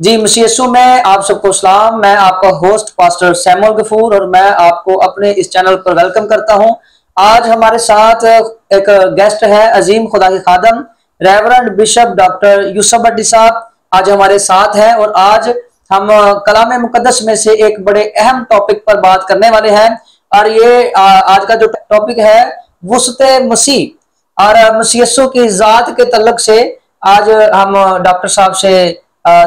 جی مسیسو میں آپ سب کو سلام میں آپ کا ہوسٹ پاسٹر سیمول گفور اور میں آپ کو اپنے اس چینل پر ویلکم کرتا ہوں۔ آج ہمارے ساتھ ایک گیسٹ ہے عظیم خدا کی خادم ریورنڈ بشپ ڈاکٹر یوسف بڈی صاحب۔ آج ہمارے ساتھ ہیں اور آج ہم کلام مقدس میں سے ایک بڑے اہم ٹاپک پر بات کرنے والے ہیں۔ اور یہ آج کا جو ٹاپک ہے، وسط مسیح۔ اور مسیسو کی ذات کے تعلق سے آج ہم ڈاکٹر صاحب سے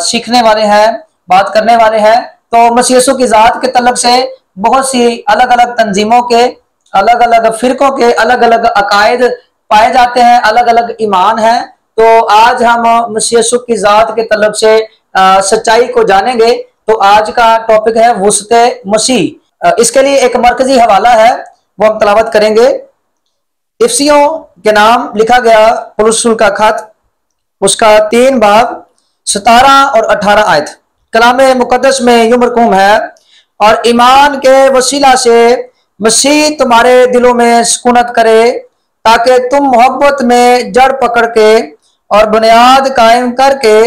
سیکھنے والے ہیں، بات کرنے والے ہیں۔ تو مسیسو کی ذات کے تعلق سے بہت سی الگ الگ تنظیموں کے، الگ الگ فرقوں کے الگ الگ عقائد پائے جاتے ہیں، الگ الگ ایمان ہیں۔ تو آج ہم مسیسو کی ذات کے طلب سے سچائی کو جانیں گے۔ تو آج کا ٹاپک ہے وسط مسیح۔ اس کے لیے ایک مرکزی حوالہ ہے، وہ ہم تلاوت کریں گے۔ افسیوں کے نام لکھا گیا پلسل کا خط۔ اس کا تین باب ستارہ اور اٹھارہ آیت۔ کلام مقدس میں یوں مرکوم ہے، اور ایمان کے وسیلہ سے مسیح تمہارے دلوں میں سکونت کرے، تاکہ تم محبت میں جڑ پکڑ کے اور بنیاد قائم کر کے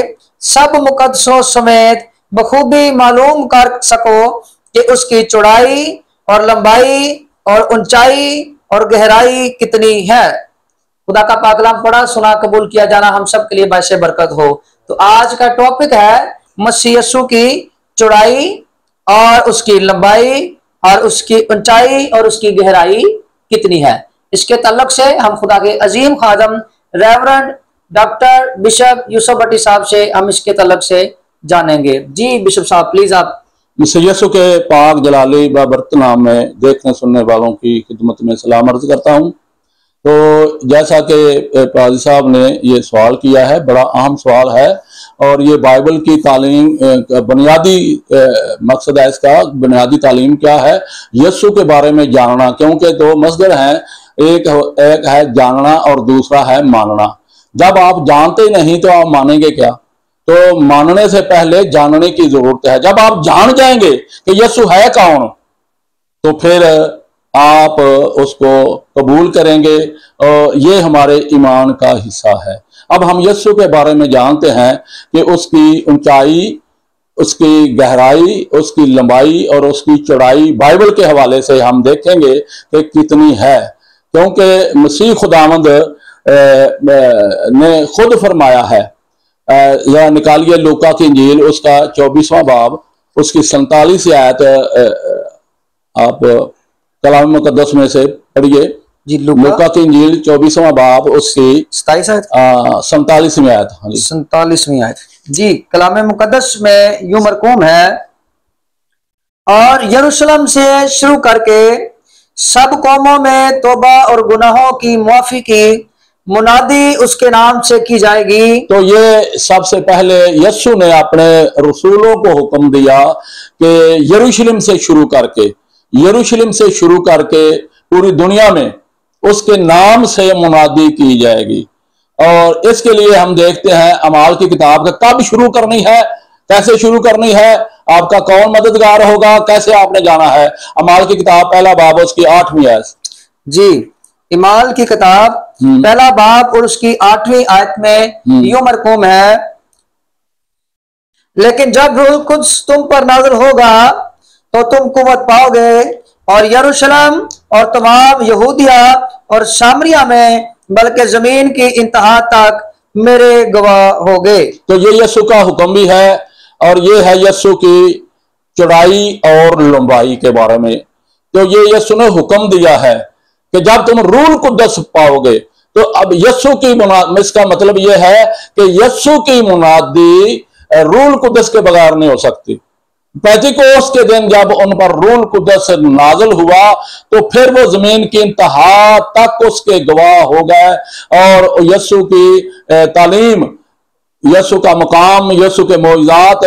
سب مقدسوں سمیت بخوبی معلوم کر سکو کہ اس کی چوڑائی اور لمبائی اور اونچائی اور گہرائی کتنی ہے۔ خدا کا پاکلام پڑھا، سنا، قبول کیا، جانا ہم سب کے لیے باعث برکت ہو۔ تو آج کا ٹاپک ہے مسیسو کی چوڑائی اور اس کی لمبائی اور اس کی اونچائی اور اس کی گہرائی کتنی ہے۔ اس کے تعلق سے ہم خدا کے عظیم خادم reverend doctor bishop Yousuf Bhatti صاحب سے ہم اس کے تعلق سے جانیں گے۔ جی بشپ صاحب، پلیز آپ۔ مسیسو کے پاک جلالی بابرت نام میں دیکھنے سننے والوں کی خدمت میں سلام عرض کرتا ہوں۔ تو جیسا کہ قاضی صاحب نے یہ سوال کیا ہے، بڑا اہم سوال ہے، اور یہ بائبل کی تعلیم، بنیادی مقصد ہے اس کا، بنیادی تعلیم کیا ہے؟ یسو کے بارے میں جاننا، کیونکہ دو مصدر ہیں، ایک ایک ہے جاننا اور دوسرا ہے ماننا۔ جب آپ جانتے نہیں تو آپ مانیں گے کیا؟ تو ماننے سے پہلے جاننے کی ضرورت ہے۔ جب آپ جان جائیں گے کہ یسو ہے کون، تو پھر آپ اس کو قبول کریں گے اور یہ ہمارے ایمان کا حصہ ہے۔ اب ہم یسو کے بارے میں جانتے ہیں کہ اس کی اونچائی، اس کی گہرائی، اس کی لمبائی اور اس کی چڑھائی بائبل کے حوالے سے ہم دیکھیں گے کہ کتنی ہے۔ کیونکہ مسیح خداوند نے خود فرمایا ہے یا نکالیے لوکا کی انجیل، اس کا چوبیسواں باب، اس کی سنتالیس آیت آپ کلام مقدس میں سے پڑھیے۔ جی لوکا۔ کی انجیل چوبیسواں باب اس کی ستائیس آیت۔ سنتالیسویں آیت۔ ہاں جی۔ سنتالیسویں آیت۔ جی کلام مقدس میں یوں مرکوم ہے۔ اور یروشلم سے شروع کر کے سب قوموں میں توبہ اور گناہوں کی معافی کی منادی اس کے نام سے کی جائے گی۔ تو یہ سب سے پہلے یسو نے اپنے رسولوں کو حکم دیا کہ یروشلم سے شروع کر کے یروشلم سے شروع کر کے پوری دنیا میں اس کے نام سے منادی کی جائے گی۔ اور اس کے لیے ہم دیکھتے ہیں امال کی کتاب کا کب شروع کرنی ہے کیسے شروع کرنی ہے آپ کا کون مددگار ہوگا کیسے آپ نے جانا ہے۔ امال کی کتاب پہلا باب اس کی آٹھویں آیت۔ جی امال کی کتاب پہلا باب اور اس کی آٹھویں آیت میں یوں مرکوم ہے لیکن جب روح قدس تم پر نازل ہوگا تو تم قوت پاؤ گے اور یروشلم اور تمام یہودیہ اور شامریہ میں، بلکہ زمین کی انتہا تک میرے گواہ ہو گئے تو یہ یسو کا حکم بھی ہے اور یہ ہے یسو کی چڑھائی اور لمبائی کے بارے میں۔ تو یہ یسو نے حکم دیا ہے کہ جب تم رول قدس پاؤ گے، تو اب یسو کی مناد اس کا مطلب یہ ہے کہ یسو کی منادی رول قدس کے بغیر نہیں ہو سکتی۔ پیتیکوس کے دن جب ان پر رول قدس نازل ہوا، تو پھر وہ زمین کی انتہا تک اس کے گواہ ہو گئے اور یسو کی تعلیم یسو کا مقام یسو کے معجزات،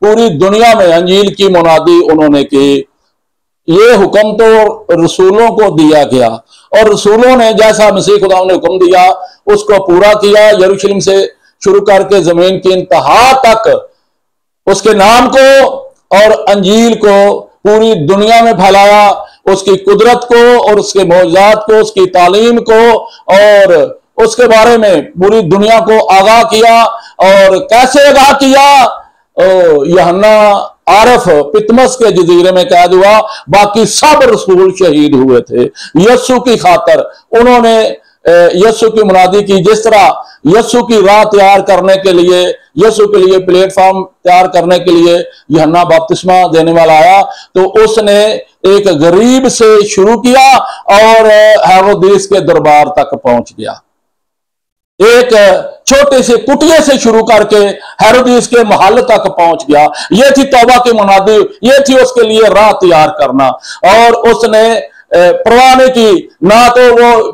پوری دنیا میں انجیل کی منادی انہوں نے کی۔ یہ حکم تو رسولوں کو دیا گیا۔ اور رسولوں نے جیسا مسیح خدا نے حکم دیا، اس کو پورا کیا، یروشلم سے شروع کر کے زمین کی انتہا تک اس کے نام کو اور انجیل کو پوری دنیا میں پھیلایا، اس کی قدرت کو اور اس کے معجزات کو، اس کی تعلیم کو اور اس کے بارے میں پوری دنیا کو آگاہ کیا اور کیسے آگاہ کیا؟ یہنا عارف پتمس کے جزیرے میں قید ہوا، باقی سب رسول شہید ہوئے تھے، یسو کی خاطر، انہوں نے یسو کی منادی کی جس طرح یسو کی راہ تیار کرنے کے لیے، یسو کے لیے پلیٹ فارم تیار کرنے کے لیے یہنا باپتسمہ دینے والا آیا، تو اس نے ایک غریب سے شروع کیا اور ہیرودیس کے دربار تک پہنچ گیا۔ ایک چھوٹے سے کٹیے سے شروع کر کے ہیرودیس کے محل تک پہنچ گیا۔ یہ تھی توبہ کی منادی، یہ تھی اس کے لیے راہ تیار کرنا۔ اور اس نے پرواہ نہیں کی، نہ تو وہ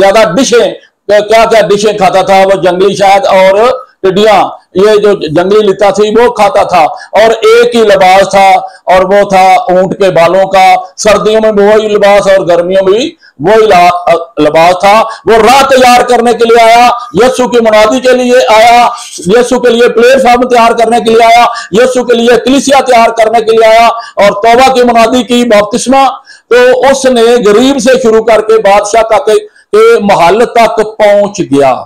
زیادہ ڈشیں کیا کیا ڈشیں کھاتا تھا، وہ جنگلی شاید، اور ٹڈیاں، یہ جو جنگلی لتا تھی، وہ کھاتا تھا، اور ایک ہی لباس تھا، اور وہ تھا اونٹ کے بالوں کا، سردیوں میں وہی لباس اور گرمیوں میں بھی وہی لباس تھا۔ وہ راہ تیار کرنے کے لیے آیا، یسو کی منادی کے لیے آیا، یسو کے لیے پلیٹ فارم تیار کرنے کے لیے آیا، یسو کے لیے کلیسیا تیار کرنے کے لیے آیا، اور توبہ کی منادی کی بپتسمہ تو اس نے غریب سے شروع کر کے بادشاہ تک کے محل تک پہنچ گیا۔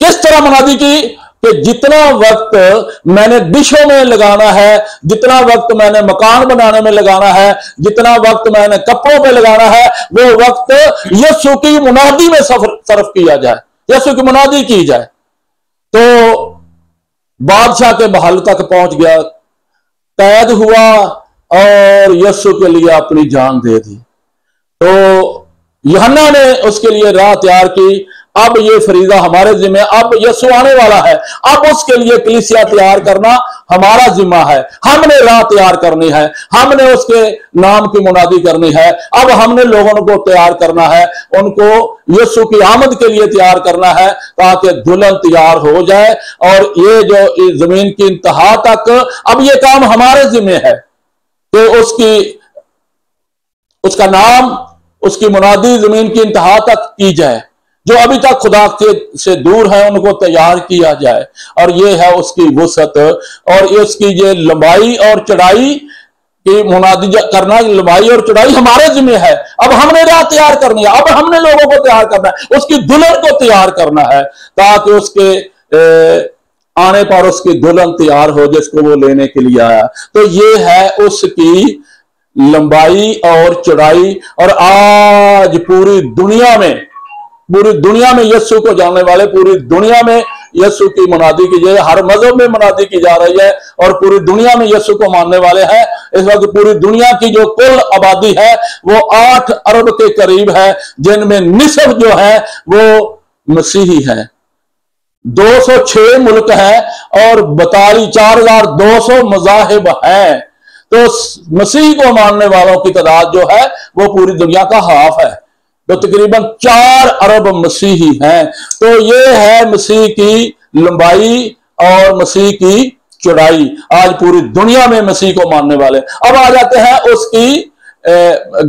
کس طرح منادی کی جی کہ جتنا وقت میں نے ڈشوں میں لگانا ہے، جتنا وقت میں نے مکان بنانے میں لگانا ہے، جتنا وقت میں نے کپڑوں پہ لگانا ہے، وہ وقت یسو کی منادی میں صرف کیا جائے۔ یسو کی منادی کی جائے۔ تو بادشاہ کے محل تک پہنچ گیا۔ قید ہوا۔ اور یسو کے لیے اپنی جان دے دی۔ تو یہنا نے اس کے لیے راہ تیار کی۔ اب یہ فریضہ ہمارے ذمہ، اب یسو آنے والا ہے۔ اب اس کے لیے کلیسیا تیار کرنا ہمارا ذمہ ہے۔ ہم نے راہ تیار کرنی ہے۔ ہم نے اس کے نام کی منادی کرنی ہے۔ اب ہم نے لوگوں کو تیار کرنا ہے۔ ان کو یسو کی آمد کے لیے تیار کرنا ہے تاکہ دلہن تیار ہو جائے۔ اور یہ جو زمین کی انتہا تک، اب یہ کام ہمارے ذمہ ہے۔ کہ اس کی اس کا نام اس کی منادی زمین کی انتہا تک کی جائے۔ جو ابھی تک خدا سے دور ہے، ان کو تیار کیا جائے۔ اور یہ ہے اس کی وسعت۔ اور اس کی یہ لمبائی اور چڑھائی کی منادی کرنا، لمبائی اور چڑھائی ہمارے ذمہ ہے۔ اب ہم نے راہ تیار کرنی ہے؟ اب ہم نے لوگوں کو تیار کرنا ہے۔ اس کی دلہن کو تیار کرنا ہے تاکہ اس کے آنے پر اس کی دلہن تیار ہو، جس کو وہ لینے کے لیے آیا۔ تو یہ ہے اس کی لمبائی اور چڑھائی۔ اور آج پوری دنیا میں، پوری دنیا میں یسو کو جاننے والے، پوری دنیا میں یسو کی منادی کی جائے۔ ہر مذہب میں منادی کی جا رہی ہے اور پوری دنیا میں یسو کو ماننے والے ہیں۔ اس وقت پوری دنیا کی جو کل آبادی ہے، وہ آٹھ ارب کے قریب ہے، جن میں نصف جو ہے، وہ مسیحی ہے دو سو چھ ملک ہے اور بتالی چار ہزار دو سو مذاہب ہیں۔ تو مسیح کو ماننے والوں کی تعداد جو ہے وہ پوری دنیا کا ہاف ہے۔ تو تقریباً چار ارب مسیحی ہیں۔ تو یہ ہے مسیح کی لمبائی اور مسیح کی چڑھائی آج پوری دنیا میں مسیح کو ماننے والے۔ اب آ جاتے ہیں اس کی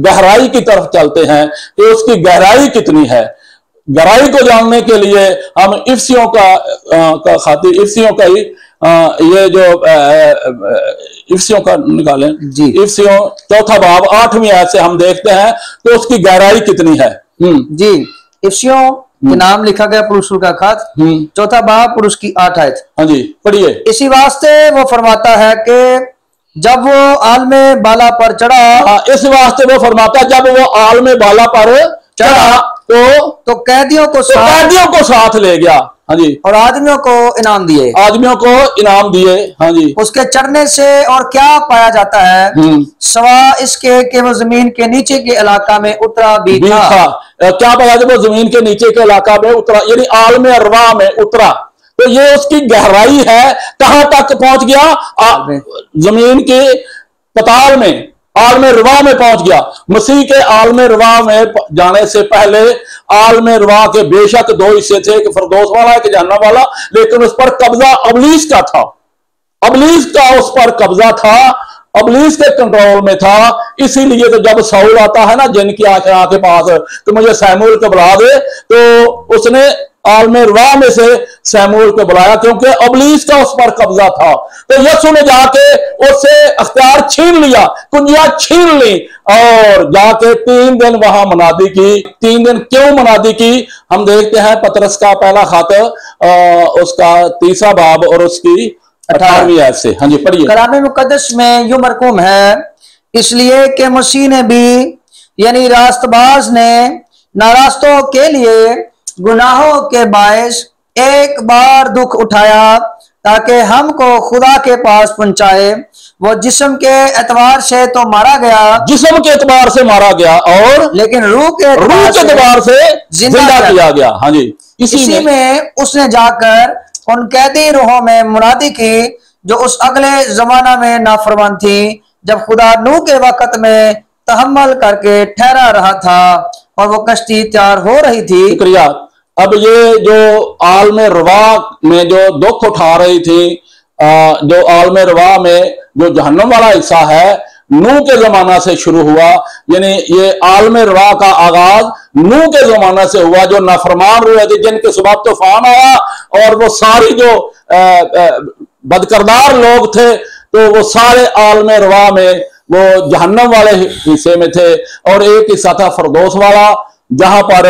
گہرائی کی طرف چلتے ہیں کہ اس کی گہرائی کتنی ہے۔ گہرائی کو جاننے کے لیے ہم افسیوں کا خاطر افسیوں کا ہی یہ جو افسیوں کا نکالیں۔ جی۔ افسیوں چوتھا باب آٹھویں آیت سے ہم دیکھتے ہیں تو اس کی گہرائی کتنی ہے۔ جی۔ افسیوں کے نام لکھا گیا پروشل کا خط چوتھا باب پروش کی آٹھ آیت۔ ہاں جی پڑھیے۔ اسی واسطے وہ فرماتا ہے کہ جب وہ عالم بالا پر چڑھا۔ ہاں، اس واسطے وہ فرماتا ہے جب وہ عالم بالا پر چڑھا۔ تو قیدیوں کو قیدیوں کو ساتھ لے گیا۔ ہاں جی۔ اور آدمیوں کو انعام دیے۔ آدمیوں کو انعام دیے۔ ہاں جی۔ اس کے چڑھنے سے اور کیا پایا جاتا ہے؟ سوا اس کے کہ وہ زمین کے نیچے کے علاقہ میں اترا بھی تھا۔ کیا پایا جب وہ زمین کے نیچے کے علاقہ میں اترا یعنی عالم اروا میں اترا۔ تو یہ اس کی گہرائی ہے کہاں تک پہنچ گیا؟ زمین کے پتال میں۔ عالم روا میں پہنچ گیا۔ مسیح کے عالم روا میں جانے سے پہلے عالم روا کے بے شک دو حصے تھے کہ فردوس والا ہے کہ جاننا والا، لیکن اس پر قبضہ ابلیس کا تھا۔ ابلیس کا اس پر قبضہ تھا، ابلیس کے کنٹرول میں تھا۔ اسی لیے تو جب سول آتا ہے نا، جن کی آنکھیں آنکھیں پاس تو مجھے سیمول کو بلا دے۔ تو اس نے عالم روا میں سے سیمول کو بلایا کیونکہ ابلیس کا اس پر قبضہ تھا۔ تو یسو نے جا کے اس سے اختیار چھین لیا کنجیاں چھین لی اور جا کے تین دن وہاں منادی کی۔ تین دن کیوں منادی کی؟ ہم دیکھتے ہیں پترس کا پہلا خط اس کا تیسرا باب اور اس کی اٹھارویں آیت سے۔ ہاں جی پڑھیے۔ کلام مقدس میں یوں مرکوم ہے، اس لیے کہ مسیح نے بھی یعنی راست باز نے ناراستوں کے لیے گناہوں کے باعث ایک بار دکھ اٹھایا تاکہ ہم کو خدا کے پاس پہنچائے۔ وہ جسم کے اعتبار سے تو مارا گیا۔ جسم کے اعتبار سے مارا گیا اور لیکن روح کے روح کے اعتبار سے زندہ کیا۔ گیا۔ ہاں جی۔ اسی اسی میں میں اس نے جا کر ان قیدی روحوں میں منادی کی جو اس اگلے زمانہ میں نافرمان تھی جب خدا نو کے وقت میں تحمل کر کے ٹھہرا رہا تھا اور وہ کشتی تیار ہو رہی تھی۔ شکریہ۔ اب یہ جو عالم روا میں جو دکھ اٹھا رہی تھی جو عالم روا میں جو جہنم والا حصہ ہے نو کے زمانہ سے شروع ہوا۔ یعنی یہ عالم روا کا آغاز نو کے زمانہ سے ہوا، جو نافرمان ہوئے تھے، جن کے سبب طوفان آیا اور وہ ساری جو بدکردار لوگ تھے، تو وہ سارے عالم روا میں وہ جہنم والے حصے میں تھے۔ اور ایک حصہ تھا فردوس والا جہاں پر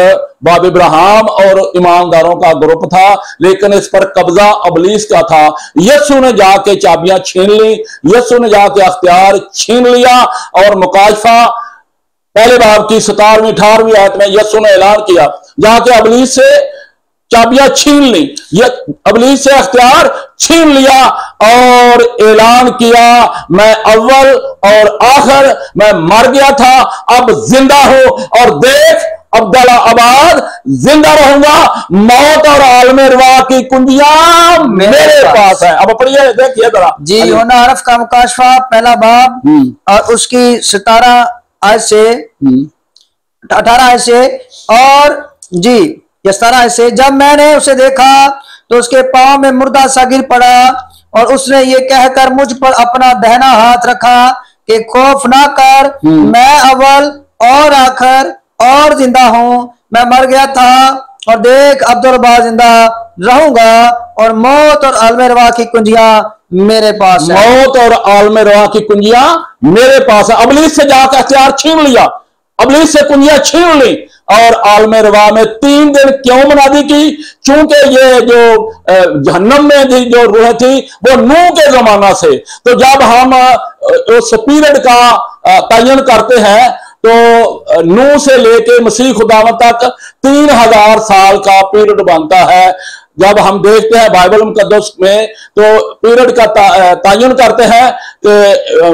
باب ابراہم اور ایمانداروں کا گروپ تھا، لیکن اس پر قبضہ ابلیس کا تھا۔ یسو نے جا کے چابیاں چھین لی یسو نے جا کے اختیار چھین لیا اور مکاشفہ پہلے باب کی ستارویں اٹھارہویں آیت میں یسو نے اعلان کیا جا کے ابلیس سے چابیاں چھین لی یہ ابلیس سے اختیار چھین لیا اور اعلان کیا، میں اول اور آخر، میں مر گیا تھا، اب زندہ ہوں اور دیکھ عبداللہ آباد زندہ رہوں گا موت اور عالم روا کی کنجیاں میرے پاس ہیں۔ اب پڑھیے دیکھیے ذرا۔ جی یونا عرف کا مکاشفہ پہلا باب۔ اور اس کی ستارہ آیت سے اٹھارہ آیت سے۔ اور جی یہ ستارہ آیت سے جب میں نے اسے دیکھا تو اس کے پاؤں میں مردہ سا گر پڑا۔ اور اس نے یہ کہہ کر مجھ پر اپنا دہنا ہاتھ رکھا کہ خوف نہ کر میں اول اور آخر اور زندہ ہوں، میں مر گیا تھا اور دیکھ عبدالبا زندہ رہوں گا اور موت اور عالم روا کی کنجیاں میرے پاس موت اور عالم روا کی کنجیاں میرے پاس ہیں۔ ابلیس سے جا کے اختیار چھین لیا۔ ابلیس سے کنجیاں چھین لی اور عالم روا میں تین دن کیوں منادی کی؟ چونکہ یہ جو جہنم میں تھی جو روح تھی وہ نو کے زمانہ سے۔ تو جب ہم اس پیریڈ کا تعین کرتے ہیں تو نو سے لے کے مسیح خداوت تک تین ہزار سال کا پیریڈ بنتا ہے۔ جب ہم دیکھتے ہیں بائبل مقدس میں تو پیریڈ کا تعین کرتے ہیں کہ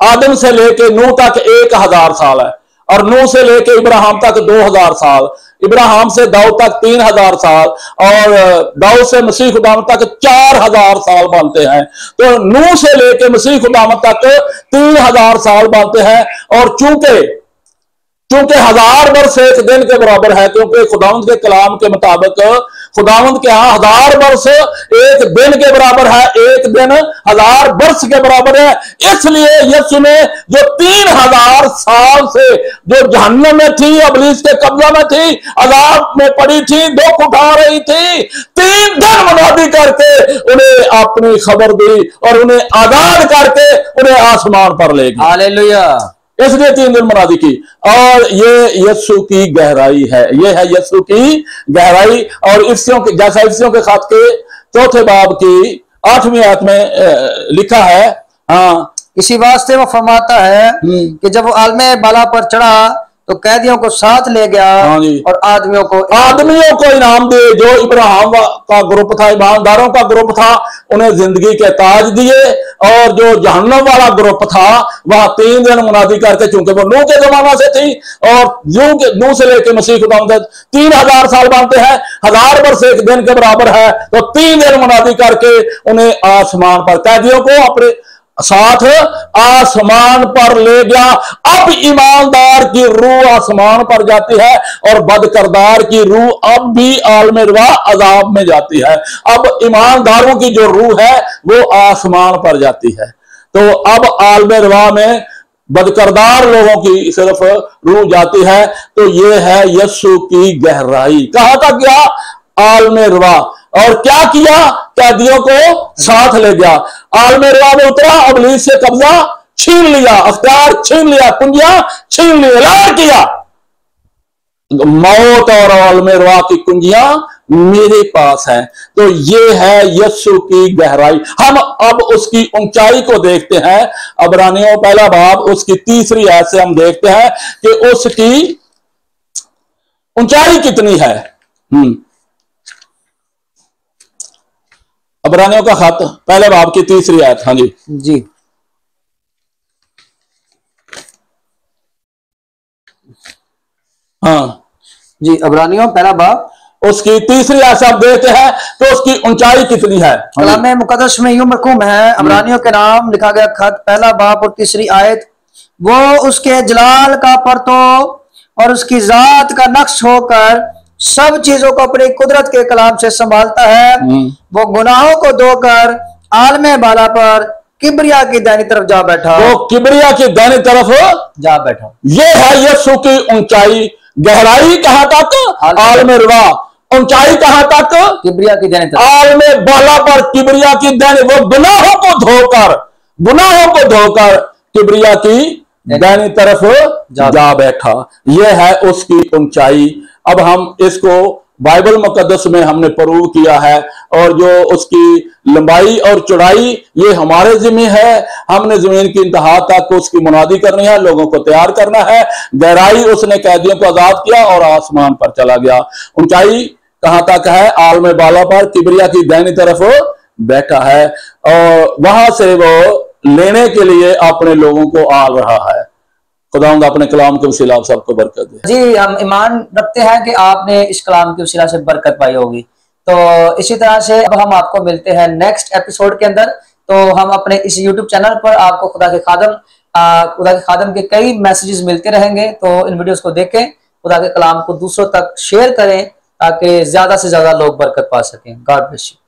آدم سے لے کے نو تک ایک ہزار سال ہے اور نو سے لے کے ابراہم تک دو ہزار سال۔ ابراہم سے داؤ تک تین ہزار سال اور داؤ سے مسیح خدام تک چار ہزار سال بنتے ہیں۔ تو نو سے لے کے مسیح خدام تک تین ہزار سال بنتے ہیں اور چونکہ چونکہ ہزار برس ایک دن کے برابر ہے، کیونکہ خداوند کے کلام کے مطابق خداوند کے ہاں ہزار برس ایک دن کے برابر ہے، ایک دن ہزار برس کے برابر ہے۔ اس لیے یسو نے جو تین ہزار سال سے جو جہنم میں تھی، ابلیس کے قبضہ میں تھی، عذاب میں پڑی تھی، دکھ اٹھا رہی تھی، تین دن منادی کر کے انہیں اپنی خبر دی اور انہیں آزاد کر کے انہیں آسمان پر لے گئی۔ اس نے تین دن منادی کی۔ اور یہ یسو کی گہرائی ہے۔ یہ ہے یسو کی گہرائی۔ اور افسیوں کے جیسا افسیوں کے خط کے چوتھے باب کی آٹھویں آیت میں لکھا ہے۔ ہاں۔ اسی واسطے وہ فرماتا ہے۔ کہ جب وہ عالم بالا پر چڑھا تو قیدیوں کو ساتھ لے گیا ہاں جی۔ اور آدمیوں کو آدمیوں کو انعام دے جو ابراہم کا گروپ تھا ایمانداروں کا گروپ تھا انہیں زندگی کے تاج دیے اور جو جہنم والا گروپ تھا وہاں تین دن منادی کر کے چونکہ وہ نو کے زمانہ سے تھی اور یوں کے نو سے لے کے مسیح خدا تک تین ہزار سال بنتے ہیں ہزار برس ایک دن کے برابر ہے تو تین دن منادی کر کے انہیں آسمان پر قیدیوں کو اپنے ساتھ آسمان پر لے گیا اب ایماندار کی روح آسمان پر جاتی ہے اور بد کردار کی روح اب بھی عالم روا عذاب میں جاتی ہے اب ایمانداروں کی جو روح ہے وہ آسمان پر جاتی ہے تو اب عالم روا میں بدکردار لوگوں کی صرف روح جاتی ہے تو یہ ہے یسو کی گہرائی کہا تھا کیا عالم روا اور کیا کیا قیدیوں کو ساتھ لے گیا۔ عالم روا میں اترا ابلیس سے قبضہ چھین لیا، اختیار چھین لیا کنجیاں چھین لیا لار کیا۔ موت اور عالم روا کی کنجیاں میرے پاس ہیں۔ تو یہ ہے یسو کی گہرائی۔ ہم اب اس کی اونچائی کو دیکھتے ہیں۔ ابرانیوں پہلا باب، اس کی تیسری ایت سے ہم دیکھتے ہیں کہ اس کی اونچائی کتنی ہے۔ ابرانیوں کا خط پہلے باب کی تیسری ایت ہاں جی۔ جی۔ ہاں۔ جی ابرانیوں پہلا باب۔ اس کی تیسری آیت آپ دیکھتے ہیں تو اس کی اونچائی کتنی ہے۔ کلام مقدس میں یوں مرکوم ہے عمرانیوں کے نام لکھا گیا خط پہلا باپ اور تیسری آیت۔ وہ اس کے جلال کا پرتو اور اس کی ذات کا نقش ہو کر سب چیزوں کو اپنی قدرت کے کلام سے سنبھالتا ہے۔ وہ گناہوں کو دو کر عالم بالا پر کبریا کی دینی طرف جا بیٹھا۔ وہ کبریا کی دینی طرف جا بیٹھا۔ یہ ہے یسو کی اونچائی۔ گہرائی کہاں تک؟ عالم روا۔ اونچائی کہاں تک؟ کبریا کی دینی طرف۔ عالم بالا پر کبریا کی دینی۔ وہ گناہوں کو دھو کر گناہوں کو دھو کر کبریا کی دینی طرف جا بیٹھا۔ یہ ہے اس کی اونچائی۔ اب ہم اس کو بائبل مقدس میں ہم نے پروو کیا ہے اور جو اس کی لمبائی اور چڑھائی یہ ہمارے ذمہ ہے، ہم نے زمین کی انتہا تک اس کی منادی کرنی ہے، لوگوں کو تیار کرنا ہے۔ گہرائی اس نے قیدیوں کو آزاد کیا اور آسمان پر چلا گیا۔ اونچائی کہاں تک ہے؟ عالم بالا پر، کبریا کی دینی طرف بیٹھا ہے۔ اور وہاں سے وہ لینے کے لیے اپنے لوگوں کو آل رہا ہے۔ خدا اپنے کلام کے وسیلہ آپ سب کو برکت دے۔ جی ہم ایمان رکھتے ہیں کہ آپ نے اس کلام کے وسیلہ سے برکت پائی ہوگی۔ تو اسی طرح سے اب ہم آپ کو ملتے ہیں نیکسٹ ایپیسوڈ کے اندر۔ تو ہم اپنے اس یوٹیوب چینل پر آپ کو خدا کے خادم خدا کے خادم کے کئی میسیجز ملتے رہیں گے۔ تو ان ویڈیوز کو دیکھیں، خدا کے کلام کو دوسروں تک شیئر کریں تاکہ زیادہ سے زیادہ لوگ برکت پا سکیں۔ God bless you